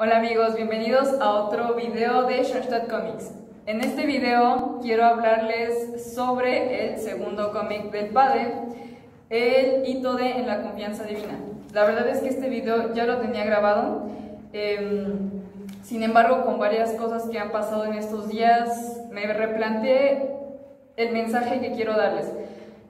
Hola amigos, bienvenidos a otro video de Schoenstatt Comics. En este video quiero hablarles sobre el segundo cómic del padre, el hito de En la confianza divina. La verdad es que este video ya lo tenía grabado, em, sin embargo con varias cosas que han pasado en estos días me replanteé el mensaje que quiero darles.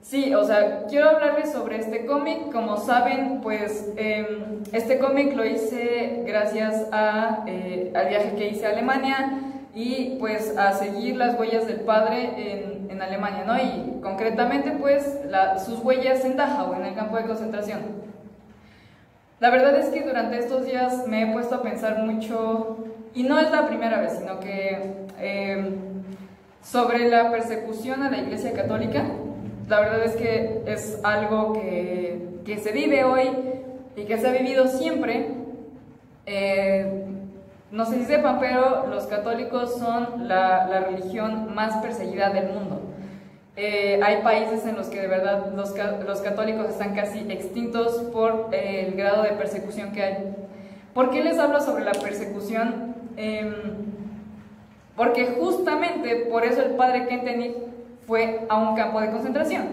Sí, o sea, quiero hablarles sobre este cómic. Como saben, pues em, este cómic lo hice gracias a, eh, al viaje que hice a Alemania y pues a seguir las huellas del padre en, en Alemania, ¿no? Y concretamente pues sus huellas en Dachau, en el campo de concentración. La verdad es que durante estos días me he puesto a pensar mucho, y no es la primera vez, sino que em, sobre la persecución a la Iglesia Católica la verdad es que es algo que, que se vive hoy y que se ha vivido siempre. Eh, no sé si sepan, pero los católicos son la, la religión más perseguida del mundo. Eh, hay países en los que de verdad los, los católicos están casi extintos por el grado de persecución que hay. ¿Por qué les hablo sobre la persecución? Em, porque justamente por eso el padre Kentenich fue a un campo de concentración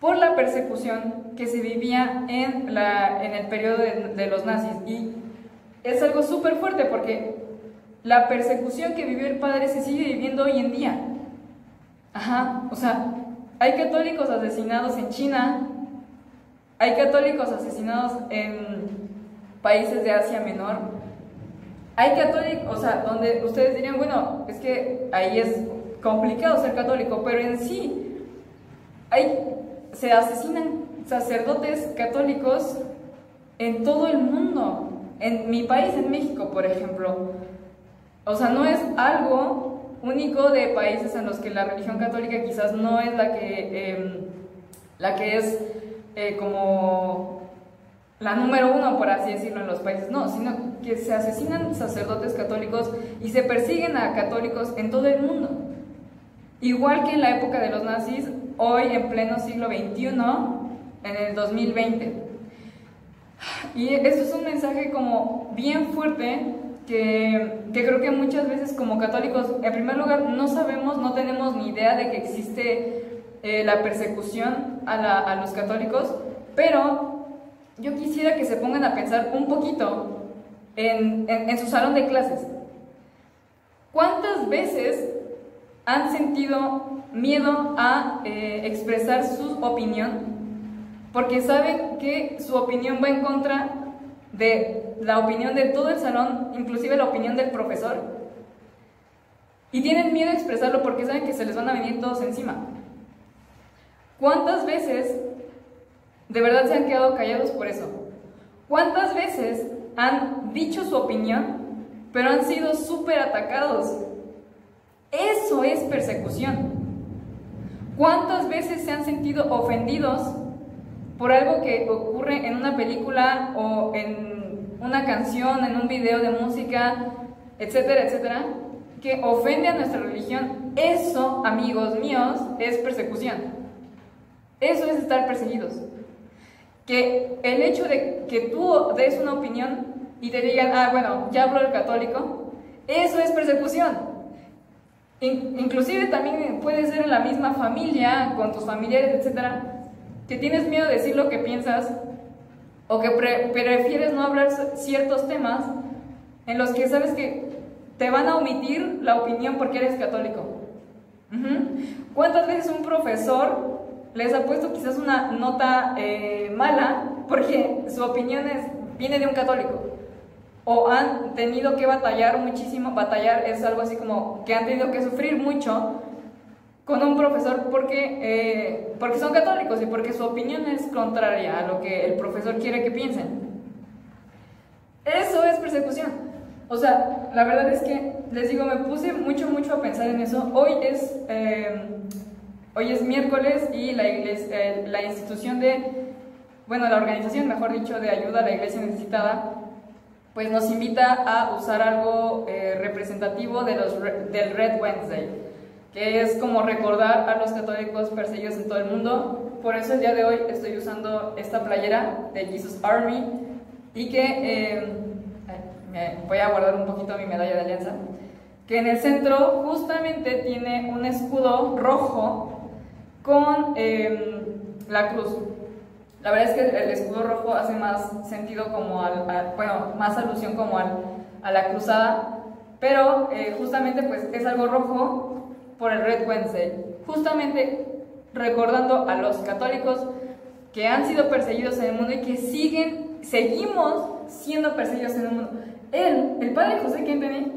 por la persecución que se vivía en, la, en el periodo de, los nazis. Y es algo súper fuerte porque la persecución que vivió el padre se sigue viviendo hoy en día. Ajá, o sea, hay católicos asesinados en China, hay católicos asesinados en países de Asia Menor, hay católicos, o sea, donde ustedes dirían, bueno, es que ahí es complicado ser católico, pero en sí hay, se asesinan sacerdotes católicos en todo el mundo. En mi país, en México, por ejemplo. O sea, no es algo único de países en los que la religión católica quizás no es la que, em, la que es eh, como la número uno, por así decirlo, en los países. No, sino que se asesinan sacerdotes católicos y se persiguen a católicos en todo el mundo. Igual que en la época de los nazis, hoy en pleno siglo XXI, en el 2020. Y eso es un mensaje como bien fuerte que, que, creo que muchas veces como católicos, en primer lugar, no sabemos, no tenemos ni idea de que existe eh, la persecución a, la, a, los católicos, pero yo quisiera que se pongan a pensar un poquito en, en, en su salón de clases. ¿Cuántas veces han sentido miedo a eh, expresar su opinión porque saben que su opinión va en contra de la opinión de todo el salón, inclusive la opinión del profesor. Y tienen miedo a expresarlo porque saben que se les van a venir todos encima. ¿Cuántas veces de verdad se han quedado callados por eso? ¿Cuántas veces han dicho su opinión, pero han sido súper atacados? Eso es persecución. ¿Cuántas veces se han sentido ofendidos por algo que ocurre en una película o en una canción, en un video de música, etcétera, etcétera, que ofende a nuestra religión? Eso, amigos míos, es persecución. Eso es estar perseguidos. Que el hecho de que tú des una opinión y te digan, ah, bueno, ya hablo el católico, eso es persecución inclusive también puede ser en la misma familia, con tus familiares, etcétera, que tienes miedo de decir lo que piensas o que prefieres no hablar ciertos temas en los que sabes que te van a omitir la opinión porque eres católico. ¿Cuántas veces un profesor les ha puesto quizás una nota eh, mala porque su opinión es, viene de un católico? O han tenido que batallar muchísimo, batallar es algo así como que han tenido que sufrir mucho con un profesor porque, eh, porque son católicos y porque su opinión es contraria a lo que el profesor quiere que piensen. Eso es persecución. O sea, la verdad es que, les digo, me puse mucho, mucho a pensar en eso. Hoy es, eh, hoy es miércoles y la, iglesia, eh, la institución de, bueno, la organización, mejor dicho, de ayuda a la iglesia necesitada, pues nos invita a usar algo eh, representativo del Red Wednesday, que es como recordar a los católicos perseguidos en todo el mundo. Por eso el día de hoy estoy usando esta playera de Jesus Army y que, me voy a guardar un poquito mi medalla de alianza, que en el centro justamente tiene un escudo rojo con em, la cruz. La verdad es que el escudo rojo hace más sentido como al, bueno, más alusión como al, a la cruzada, pero eh, justamente pues es algo rojo por el Red Wednesday. Justamente recordando a los católicos que han sido perseguidos en el mundo y que siguen, seguimos siendo perseguidos en el mundo. Él, el padre José Kempeni,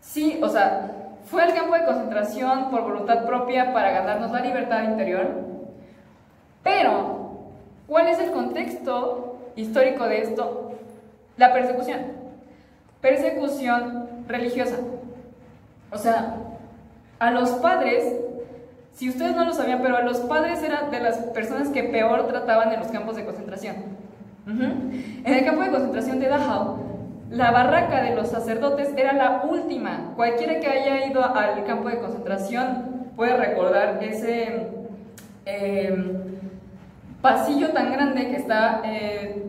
sí, o sea, fue al campo de concentración por voluntad propia para ganarnos la libertad interior, pero, ¿cuál es el contexto histórico de esto? La persecución. Persecución religiosa. O sea, a los padres si ustedes no lo sabían, pero los padres eran de las personas que peor trataban en los campos de concentración. En el campo de concentración de Dachau, la barraca de los sacerdotes era la última. Cualquiera que haya ido al campo de concentración puede recordar ese em, pasillo tan grande que está eh,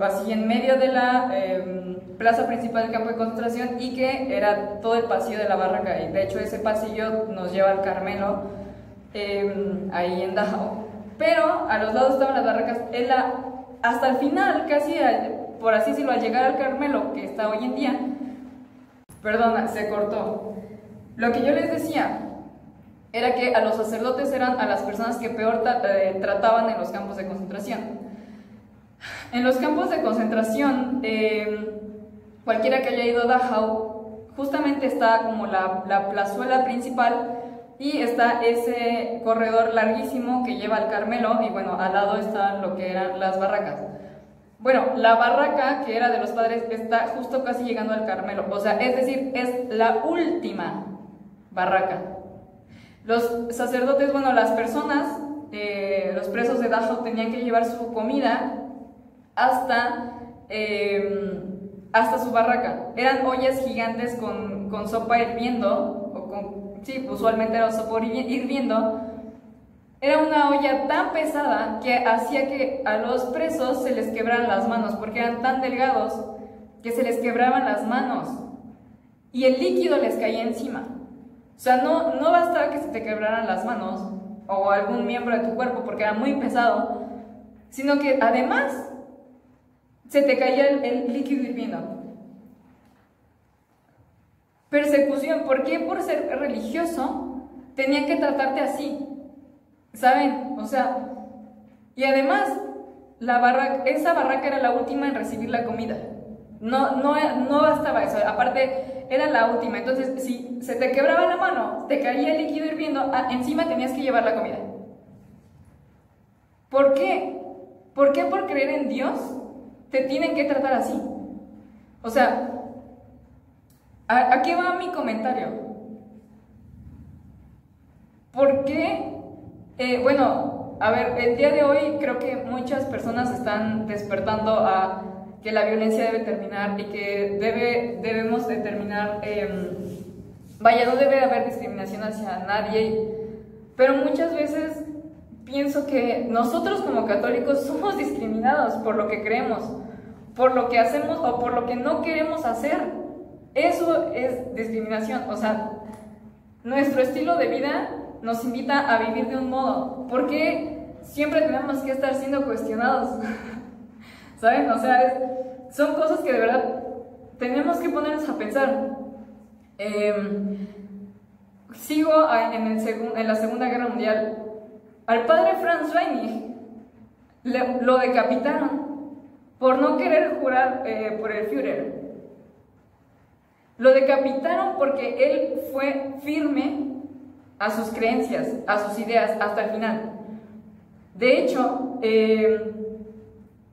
así en medio de la em, plaza principal del campo de concentración y que era todo el pasillo de la barraca. Y de hecho ese pasillo nos lleva al Carmelo Em, ahí en Dachau. Pero a los lados estaban las barracas. Hasta el final, casi por así decirlo, al llegar al Carmelo, que está hoy en día, perdona, se cortó. Lo que yo les decía era que a los sacerdotes eran a las personas que peor eh, trataban en los campos de concentración. En los campos de concentración, em, cualquiera que haya ido a Dachau, justamente está como la, la plazuela principal y está ese corredor larguísimo que lleva al Carmelo y bueno, al lado están lo que eran las barracas. Bueno, la barraca que era de los padres está justo casi llegando al Carmelo, o sea, es decir, es la última barraca. Los sacerdotes, bueno, las personas, eh, los presos de Dachau tenían que llevar su comida hasta, em, hasta su barraca. Eran ollas gigantes con, con sopa hirviendo o con sí, usualmente era sopor hirviendo, era una olla tan pesada que hacía que a los presos se les quebraran las manos, porque eran tan delgados que se les quebraban las manos y el líquido les caía encima. Sea, no, no bastaba que se te quebraran las manos o algún miembro de tu cuerpo porque era muy pesado, sino que además se te caía el, el líquido hirviendo. Persecución, ¿por qué por ser religioso tenía que tratarte así? ¿Saben? O sea, y además, la barraca, esa barraca era la última en recibir la comida. No, no, no bastaba eso, aparte era la última. Entonces, si se te quebraba la mano, te caía el líquido hirviendo, ah, encima tenías que llevar la comida. ¿Por qué? ¿Por qué por creer en Dios te tienen que tratar así? O sea, ¿A, qué va mi comentario? ¿Por qué? Eh, bueno, a ver, el día de hoy creo que muchas personas están despertando a que la violencia debe terminar y que debe, debemos determinar, em, vaya, no debe haber discriminación hacia nadie, pero muchas veces pienso que nosotros como católicos somos discriminados por lo que creemos, por lo que hacemos o por lo que no queremos hacer. Eso es discriminación, o sea, nuestro estilo de vida nos invita a vivir de un modo. ¿Por qué siempre tenemos que estar siendo cuestionados? ¿Saben? O sea, son cosas que de verdad tenemos que ponernos a pensar. Em, sigo en, el en, la Segunda Guerra Mundial. Al padre Franz Reinig lo decapitaron por no querer jurar eh, por el Führer. Lo decapitaron porque él fue firme a sus creencias, a sus ideas, hasta el final. De hecho, eh,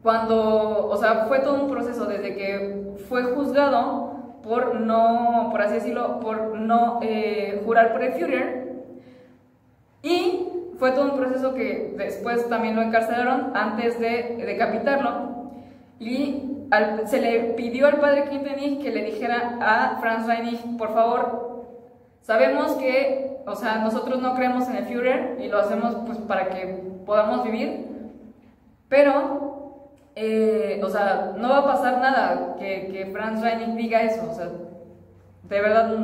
cuando, o sea, fue todo un proceso desde que fue juzgado por no, por así decirlo, por no eh, jurar por el Führer, y fue todo un proceso que después también lo encarcelaron antes de decapitarlo, y se le pidió al padre Quintenich que le dijera a Franz Reinig, por favor, sabemos que, o sea, nosotros no creemos en el Führer y lo hacemos pues para que podamos vivir, pero eh, o sea, no va a pasar nada que, que Franz Reining diga eso, o sea, de verdad,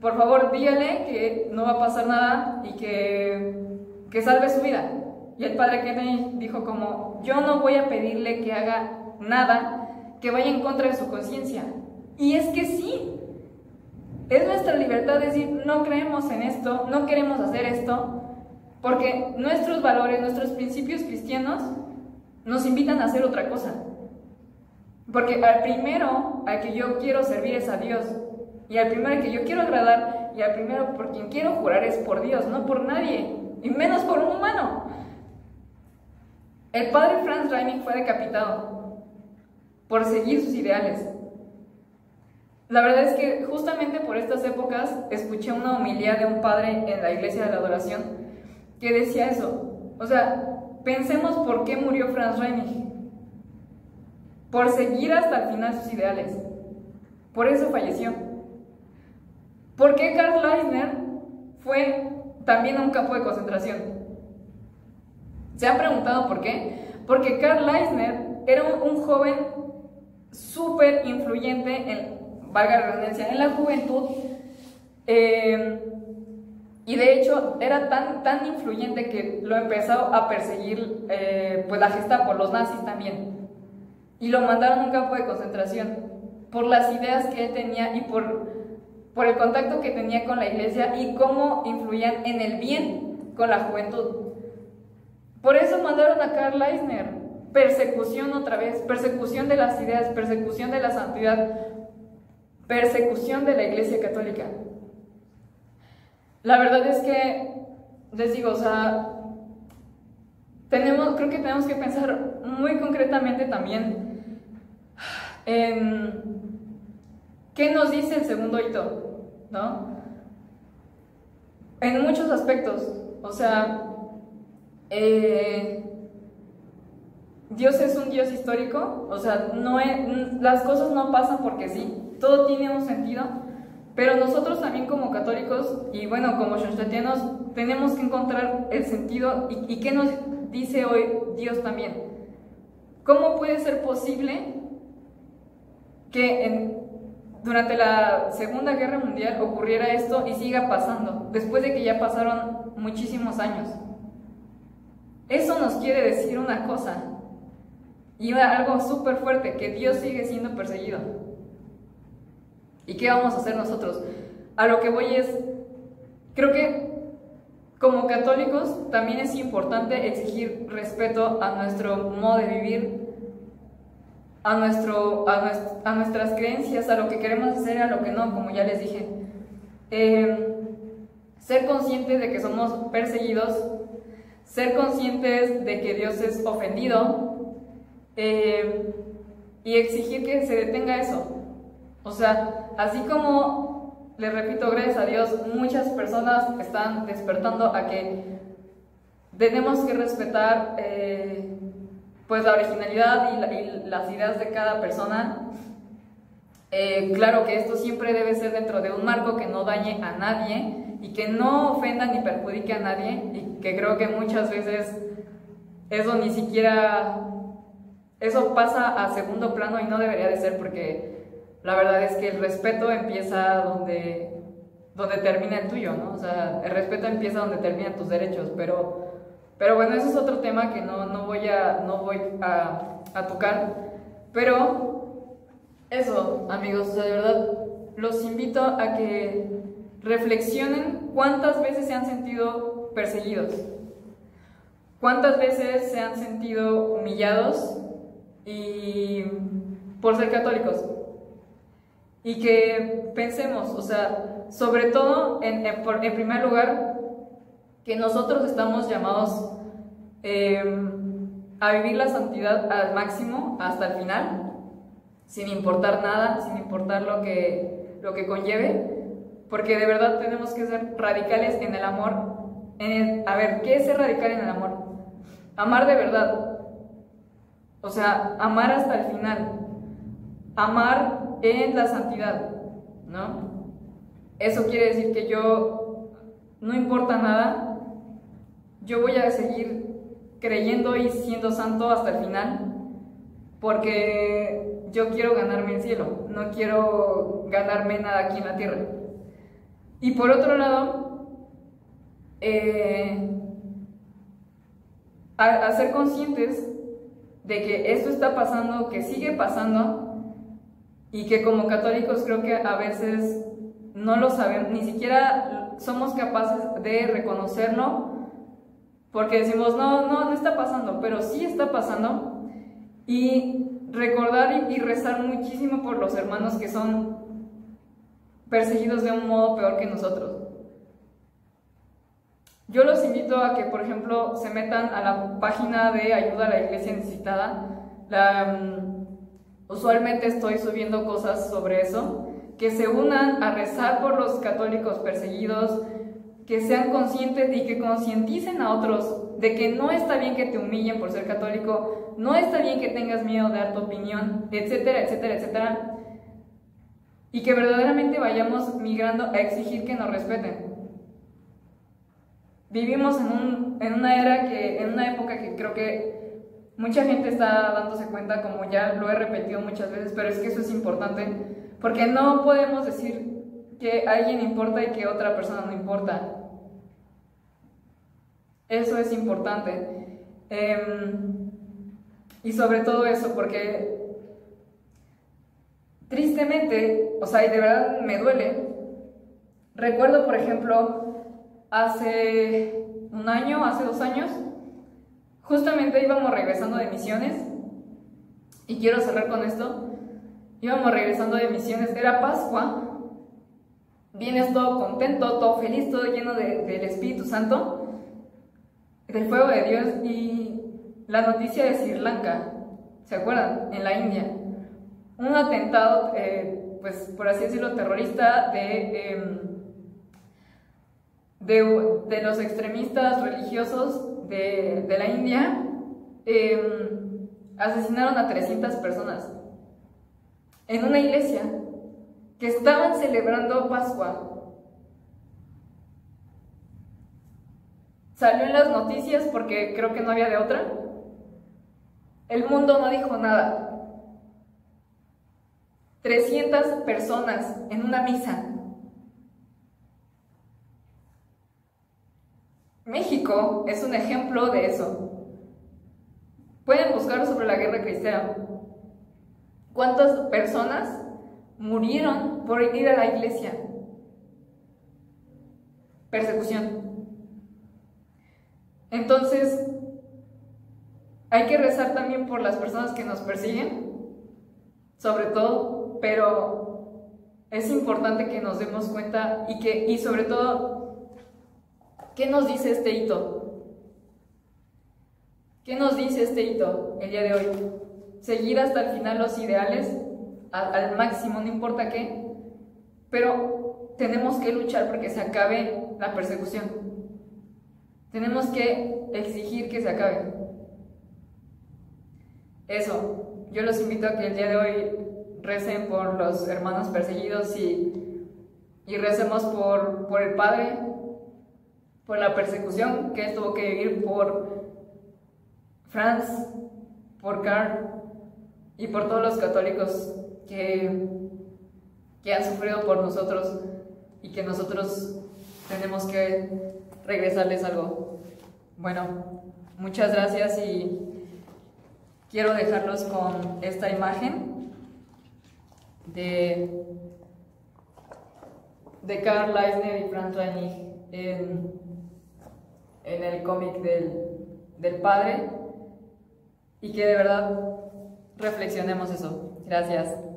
por favor, dígale que no va a pasar nada y que, que salve su vida. Y el padre Kennedy dijo como, yo no voy a pedirle que haga nada que vaya en contra de su conciencia. Y es que sí, es nuestra libertad decir, no creemos en esto, no queremos hacer esto, porque nuestros valores, nuestros principios cristianos nos invitan a hacer otra cosa. Porque al primero al que yo quiero servir es a Dios. Y al primero al que yo quiero agradar y al primero por quien quiero jurar es por Dios, no por nadie. Y menos por un humano. El padre Franz Reining fue decapitado por seguir sus ideales. La verdad es que justamente por estas épocas escuché una homilía de un padre en la iglesia de la adoración que decía eso. O sea, pensemos por qué murió Franz Reining. Por seguir hasta el final sus ideales. Por eso falleció. ¿Por qué Karl Leisner fue también a un campo de concentración? ¿Se han preguntado por qué? Porque Karl Leisner era un, joven súper influyente en, valga la en la juventud. Eh, y de hecho era tan, tan influyente que lo empezó a perseguir eh, pues la Gestapo, los nazis también. Y lo mandaron a un campo de concentración por las ideas que él tenía y por, por el contacto que tenía con la iglesia y cómo influían en el bien con la juventud. Por eso mandaron a Karl Leisner. Persecución otra vez, persecución de las ideas, persecución de la santidad, persecución de la Iglesia Católica. La verdad es que, les digo, o sea, tenemos, creo que tenemos que pensar muy concretamente también en qué nos dice el segundo hito, ¿no? En muchos aspectos, o sea, eh, Dios es un Dios histórico, o sea, no las cosas no pasan porque sí, todo tiene un sentido, pero nosotros también como católicos y bueno, como shonstatianos, tenemos que encontrar el sentido y, qué nos dice hoy Dios también. ¿Cómo puede ser posible que durante la Segunda Guerra Mundial ocurriera esto y siga pasando, después de que ya pasaron muchísimos años? Eso nos quiere decir una cosa, y algo súper fuerte, que Dios sigue siendo perseguido. ¿Y qué vamos a hacer nosotros? A lo que voy es, creo que como católicos también es importante exigir respeto a nuestro modo de vivir, a, nuestro, a, nuestras creencias, a lo que queremos hacer, a lo que no, como ya les dije. Eh, ser conscientes de que somos perseguidos, ser conscientes de que Dios es ofendido eh, y exigir que se detenga eso. O sea, así como, les repito, gracias a Dios, muchas personas están despertando a que tenemos que respetar eh, pues la originalidad y, las ideas de cada persona. Eh, claro que esto siempre debe ser dentro de un marco que no dañe a nadie y que no ofenda ni perjudique a nadie y que creo que muchas veces eso ni siquiera, eso pasa a segundo plano y no debería de ser porque la verdad es que el respeto empieza donde, donde termina el tuyo, ¿no? O sea, el respeto empieza donde terminan tus derechos, pero, pero bueno, ese es otro tema que no, no voy, a, no voy a, a tocar. Pero eso, amigos, o sea, de verdad, los invito a que reflexionen cuántas veces se han sentido perseguidos, cuántas veces se han sentido humillados y por ser católicos y que pensemos, o sea, sobre todo, en, en, primer lugar, que nosotros estamos llamados em, a vivir la santidad al máximo hasta el final, sin importar nada, sin importar lo que, lo que conlleve, porque de verdad tenemos que ser radicales en el amor. En a ver, ¿qué es ser radical en el amor? Amar de verdad. O sea, amar hasta el final. Amar en la santidad, ¿no? Eso quiere decir que yo, no importa nada, yo voy a seguir creyendo y siendo santo hasta el final, porque yo quiero ganarme el cielo, no quiero ganarme nada aquí en la tierra. Y por otro lado, eh, a, ser conscientes de que esto está pasando, que sigue pasando, y que como católicos creo que a veces no lo sabemos, ni siquiera somos capaces de reconocerlo, porque decimos, no, no, no está pasando, pero sí está pasando, y recordar y, rezar muchísimo por los hermanos que son perseguidos de un modo peor que nosotros. Yo los invito a que, por ejemplo, se metan a la página de ayuda a la iglesia necesitada. Mm, usualmente estoy subiendo cosas sobre eso. Que se unan a rezar por los católicos perseguidos, que sean conscientes y que concienticen a otros de que no está bien que te humillen por ser católico, no está bien que tengas miedo de dar tu opinión, etcétera, etcétera, etcétera. Y que verdaderamente vayamos migrando a exigir que nos respeten. Vivimos en, un, en una era que, en una época que creo que mucha gente está dándose cuenta, como ya lo he repetido muchas veces, pero es que eso es importante, porque no podemos decir que alguien importa y que otra persona no importa. Eso es importante. Em, y sobre todo eso, porque tristemente, o sea, y de verdad me duele, recuerdo, por ejemplo, hace un año, hace dos años, justamente íbamos regresando de misiones, y quiero cerrar con esto, íbamos regresando de misiones, era Pascua, vienes todo contento, todo feliz, todo lleno del Espíritu Santo, del fuego de Dios, y la noticia de Sri Lanka, ¿se acuerdan? En la India, un atentado, eh, pues por así decirlo, terrorista de... Em, de, los extremistas religiosos de, la India em, asesinaron a 300 personas en una iglesia que estaban celebrando Pascua. Salió en las noticias porque creo que no había de otra. El mundo no dijo nada. 300 personas en una misa. Es un ejemplo de eso. Pueden buscar sobre la guerra cristiana. ¿Cuántas personas murieron por ir a la iglesia? Persecución. Entonces, hay que rezar también por las personas que nos persiguen, sobre todo, pero es importante que nos demos cuenta y que, y sobre todo, ¿Qué nos dice este hito? ¿Qué nos dice este hito el día de hoy? Seguir hasta el final los ideales, al, máximo, no importa qué, pero tenemos que luchar porque se acabe la persecución. Tenemos que exigir que se acabe. Eso, yo los invito a que el día de hoy recen por los hermanos perseguidos y, y recemos por, por el Padre, por la persecución que tuvo que vivir por Franz, por Karl y por todos los católicos que, que han sufrido por nosotros y que nosotros tenemos que regresarles algo. Bueno, muchas gracias y quiero dejarlos con esta imagen de, de Karl Leisner y Franz Reinig en en el cómic del, padre y que de verdad reflexionemos eso. Gracias.